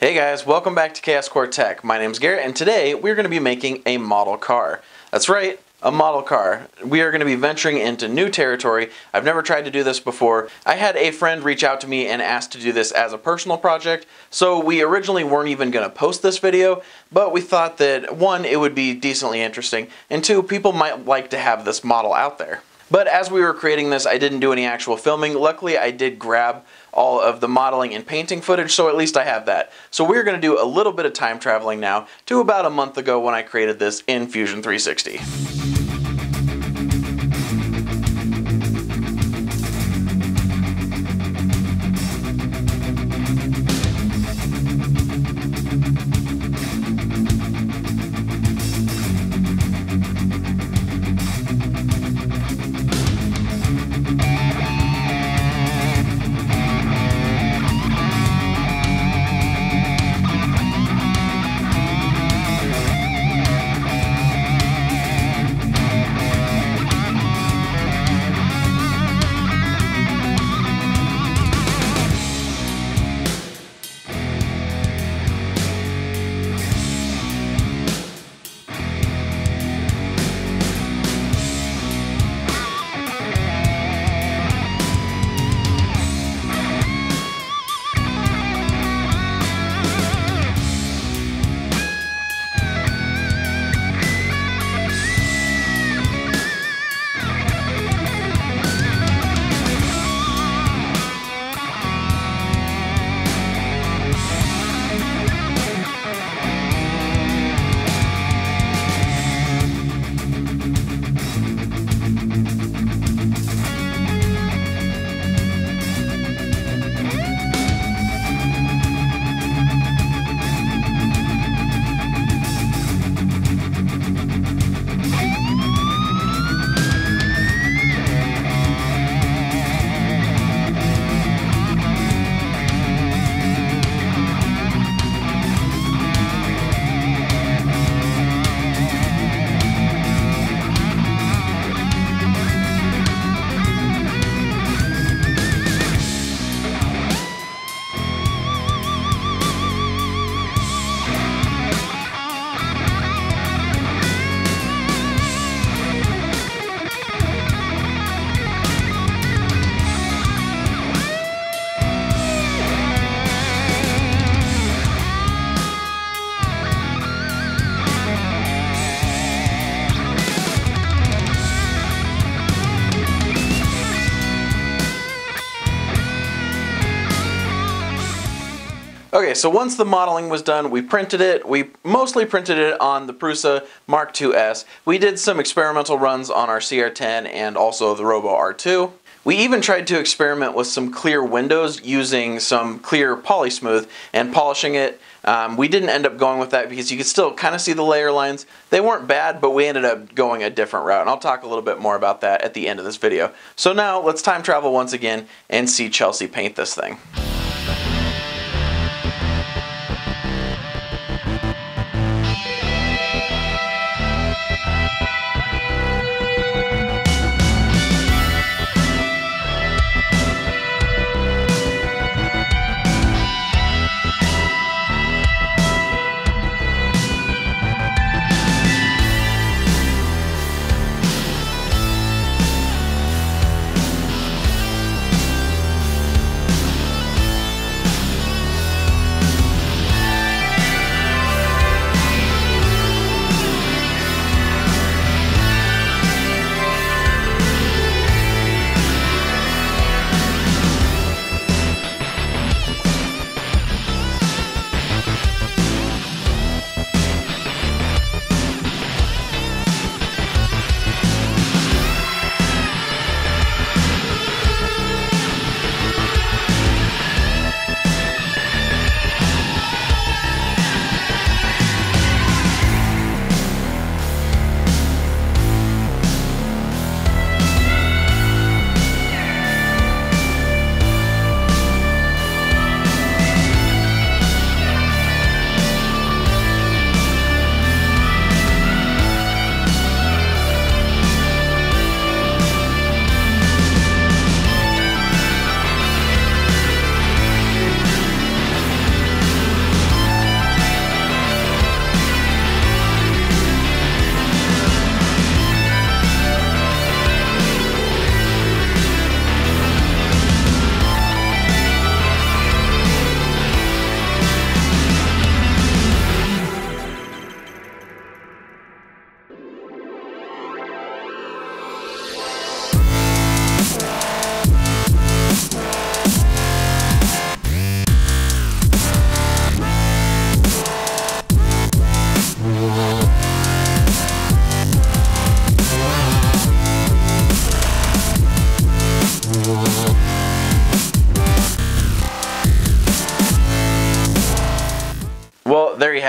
Hey guys, welcome back to Chaos Core Tech. My name's Garrett and today we're going to be making a model car. That's right, a model car. We are going to be venturing into new territory. I've never tried to do this before. I had a friend reach out to me and ask to do this as a personal project, so we originally weren't even going to post this video, but we thought that one, it would be decently interesting, and two, people might like to have this model out there. But as we were creating this, I didn't do any actual filming. Luckily, I did grab all of the modeling and painting footage, so at least I have that. So we're going to do a little bit of time traveling now to about a month ago when I created this in Fusion 360. Okay, so once the modeling was done, we printed it. We mostly printed it on the Prusa Mark IIs. We did some experimental runs on our CR10 and also the Robo R2. We even tried to experiment with some clear windows using some clear polysmooth and polishing it. Um, we didn't end up going with that because you could still kind of see the layer lines. They weren't bad, but we ended up going a different route, and I'll talk a little bit more about that at the end of this video. So now let's time travel once again and see Chelsey paint this thing.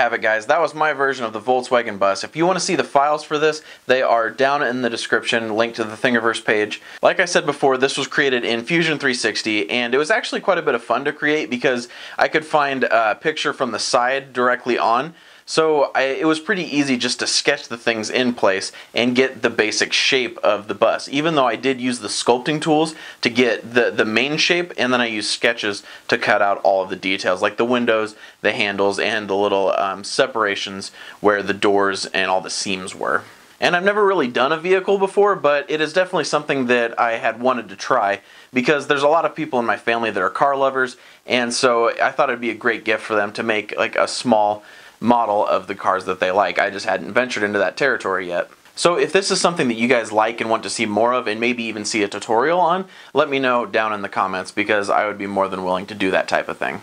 Have it guys. That was my version of the Volkswagen bus. If you want to see the files for this, they are down in the description, linked to the Thingiverse page. Like I said before, this was created in Fusion 360 and it was actually quite a bit of fun to create because I could find a picture from the side directly on so I, it was pretty easy just to sketch the things in place and get the basic shape of the bus. Even though I did use the sculpting tools to get the, the main shape and then I used sketches to cut out all of the details like the windows, the handles, and the little um, separations where the doors and all the seams were. And I've never really done a vehicle before, but it is definitely something that I had wanted to try because there's a lot of people in my family that are car lovers, and so I thought it'd be a great gift for them to make like a small model of the cars that they like. I just hadn't ventured into that territory yet. So if this is something that you guys like and want to see more of and maybe even see a tutorial on, let me know down in the comments because I would be more than willing to do that type of thing.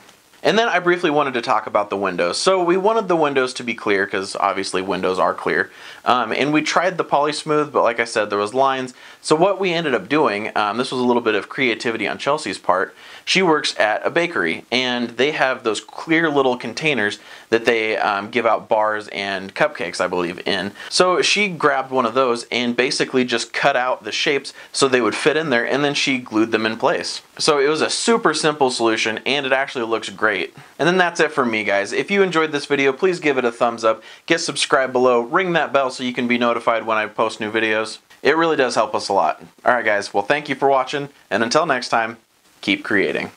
And then I briefly wanted to talk about the windows. So we wanted the windows to be clear because obviously windows are clear. Um, and we tried the poly smooth, but like I said, there was lines. So what we ended up doing, um, this was a little bit of creativity on Chelsey's part. She works at a bakery and they have those clear little containers that they um, give out bars and cupcakes, I believe, in. So she grabbed one of those and basically just cut out the shapes so they would fit in there and then she glued them in place. So it was a super simple solution and it actually looks great. And then that's it for me guys. If you enjoyed this video, please give it a thumbs up, get subscribed below, ring that bell so you can be notified when I post new videos. It really does help us a lot. Alright guys, well thank you for watching, and until next time, keep creating.